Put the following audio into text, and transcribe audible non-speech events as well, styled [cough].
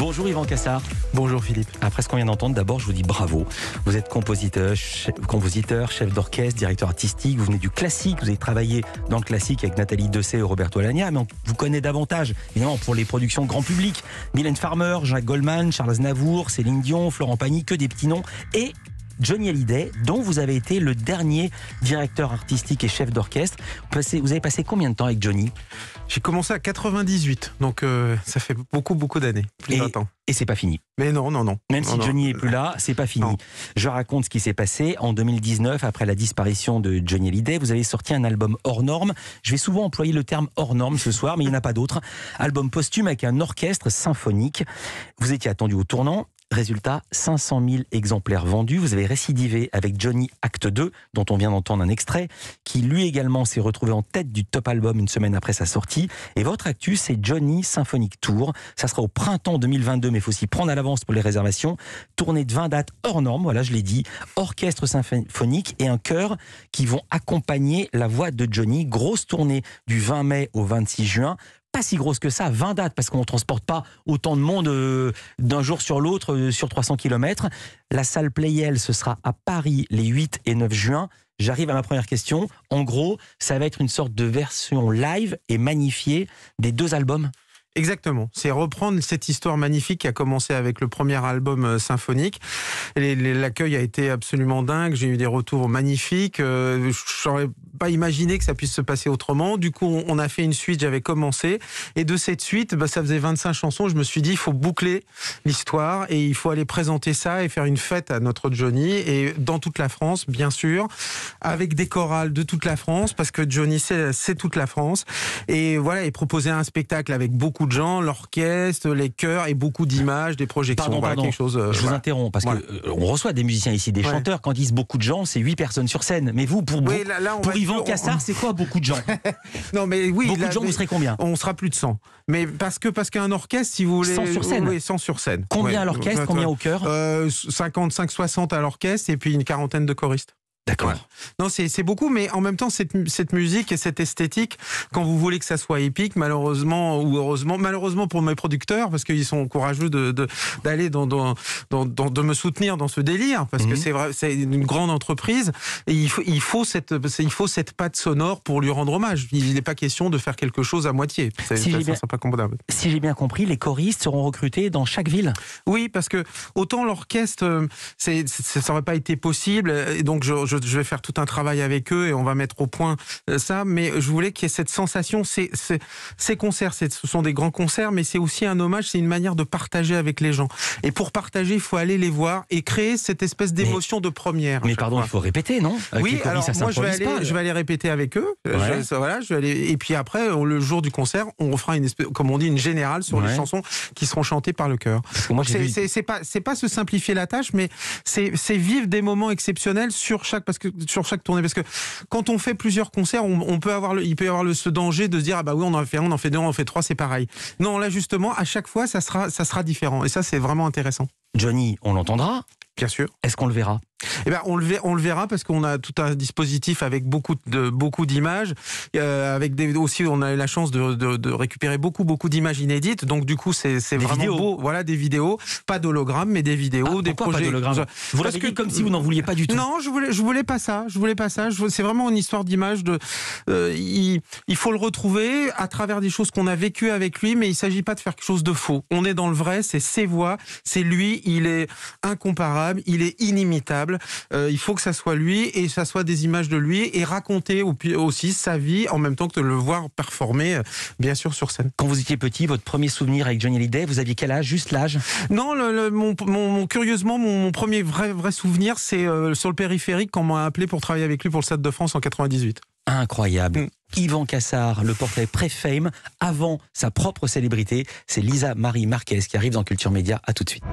Bonjour Yvan Cassard. Bonjour Philippe. Après ce qu'on vient d'entendre, d'abord je vous dis bravo. Vous êtes compositeur, chef, compositeur, chef d'orchestre, directeur artistique, vous venez du classique, vous avez travaillé dans le classique avec Nathalie Dessay et Roberto Alagna, mais on vous connaît davantage, évidemment, pour les productions grand public. Mylène Farmer, Jacques Goldman, Charles Navour, Céline Dion, Florent Pagny, que des petits noms. Et Johnny Hallyday, dont vous avez été le dernier directeur artistique et chef d'orchestre. Vous avez passé combien de temps avec Johnny? J'ai commencé à 98, donc euh, ça fait beaucoup, beaucoup d'années, plus de 20 ans. Et c'est pas fini. Mais non, non, non. Même si Johnny est plus là, c'est pas fini. Je raconte ce qui s'est passé en 2019 après la disparition de Johnny Hallyday. Vous avez sorti un album hors norme. Je vais souvent employer le terme hors norme ce soir, mais il n'y en a pas d'autre. Album posthume avec un orchestre symphonique. Vous étiez attendu au tournant Résultat, 500 000 exemplaires vendus. Vous avez récidivé avec Johnny Acte 2, dont on vient d'entendre un extrait, qui lui également s'est retrouvé en tête du top album une semaine après sa sortie. Et votre actu, c'est Johnny Symphonic Tour. Ça sera au printemps 2022, mais il faut s'y prendre à l'avance pour les réservations. Tournée de 20 dates hors normes, voilà, je l'ai dit. Orchestre symphonique et un chœur qui vont accompagner la voix de Johnny. Grosse tournée du 20 mai au 26 juin pas si grosse que ça, 20 dates, parce qu'on ne transporte pas autant de monde euh, d'un jour sur l'autre euh, sur 300 km. La salle Playel, ce sera à Paris les 8 et 9 juin. J'arrive à ma première question. En gros, ça va être une sorte de version live et magnifiée des deux albums Exactement. C'est reprendre cette histoire magnifique qui a commencé avec le premier album euh, symphonique. L'accueil a été absolument dingue. J'ai eu des retours magnifiques. Euh, j'aurais pas imaginé que ça puisse se passer autrement. Du coup, on a fait une suite. J'avais commencé. Et de cette suite, bah, ça faisait 25 chansons. Je me suis dit, il faut boucler l'histoire et il faut aller présenter ça et faire une fête à notre Johnny. Et dans toute la France, bien sûr, avec des chorales de toute la France, parce que Johnny, c'est toute la France. Et voilà, et proposer un spectacle avec beaucoup de gens, l'orchestre, les chœurs et beaucoup d'images, des projections. Pardon, Quelque chose, euh, je vous interromps parce qu'on que euh, on reçoit des musiciens ici, des chanteurs. Quand ils disent beaucoup de gens, c'est huit personnes sur scène. Mais vous, pour, pour Yvan Cassard, c'est quoi beaucoup de gens? [laughs] Non, mais oui. Beaucoup de gens, vous serez combien? On sera plus de 100. Mais parce que parce qu'un orchestre, si vous voulez, 100 sur scène. Oui, 100 sur scène. Combien à l'orchestre, combien au chœur? Euh, 55, 60 à l'orchestre et puis une quarantaine de choristes. D'accord. Non, c'est beaucoup, mais en même temps, cette, cette, musique et cette esthétique, quand vous voulez que ça soit épique, malheureusement ou heureusement, malheureusement pour mes producteurs, parce qu'ils sont courageux d'aller de, d'aller dans, dans, dans, de me soutenir dans ce délire, parce que mhm. c'est vrai, c'est une grande entreprise et il faut, il faut cette, il faut cette patte sonore pour lui rendre hommage. Il n'est pas question de faire quelque chose à moitié. Si j'ai bien, si bien compris, les choristes seront recrutés dans chaque ville. Oui, parce que autant l'orchestre, euh, ça n'aurait pas été possible, et donc je je, vais faire tout un travail avec eux et on va mettre au point euh, ça. Mais je voulais qu'il y ait cette sensation. Ces, ces, concerts, ce sont des grands concerts, mais c'est aussi un hommage, c'est une manière de partager avec les gens. Et pour partager, il faut aller les voir et créer cette espèce d'émotion de première. Mais pardon, il faut répéter, non? Oui, alors moi je vais, aller, je vais aller répéter avec eux. Je, voilà, je vais aller, et puis après, le jour du concert, on fera une espèce, comme on dit, une générale sur les chansons qui seront chantées par le chœur. C'est pas, pas se simplifier la tâche, mais c'est vivre des moments exceptionnels sur chaque parce que sur chaque tournée parce que quand on fait plusieurs concerts, on, peut avoir le, il peut y avoir le, ce danger de se dire ah bah oui on en fait un, on en fait deux, on en fait trois, c'est pareil. Non là justement à chaque fois ça sera ça sera différent et ça c'est vraiment intéressant. Johnny, on l'entendra? Bien sûr. Est-ce qu'on le verra? Eh ben, on le, on le verra parce qu'on a tout un dispositif avec beaucoup de beaucoup d'images, euh, avec des, aussi on a eu la chance de, de, récupérer beaucoup beaucoup d'images inédites. Donc du coup c'est vraiment vidéos. beau. Voilà des vidéos, pas d'hologrammes mais des vidéos, ah, des projets. Pas vous l'avez dit comme si vous n'en vouliez pas du tout. Non, je voulais je voulais pas ça. Je voulais pas ça. C'est vraiment une histoire d'image. De euh, il, il, faut le retrouver à travers des choses qu'on a vécues avec lui, mais il s'agit pas de faire quelque chose de faux. On est dans le vrai. C'est ses voix, c'est lui. Il est incomparable, il est inimitable. Euh, il faut que ça soit lui et ça soit des images de lui et raconter aussi sa vie en même temps que de le voir performer, euh, bien sûr, sur scène. Quand vous étiez petit, votre premier souvenir avec Johnny Hallyday, vous aviez quel âge Juste l'âge? Non, mon, curieusement, mon, premier vrai, vrai souvenir, c'est euh, sur le périphérique quand on m'a appelé pour travailler avec lui pour le Stade de France en 98. Incroyable. Mm. Yvan Cassard, le portrait pré-fame, avant sa propre célébrité. C'est Lisa Marie Marquez qui arrive dans Culture Média. À tout de suite.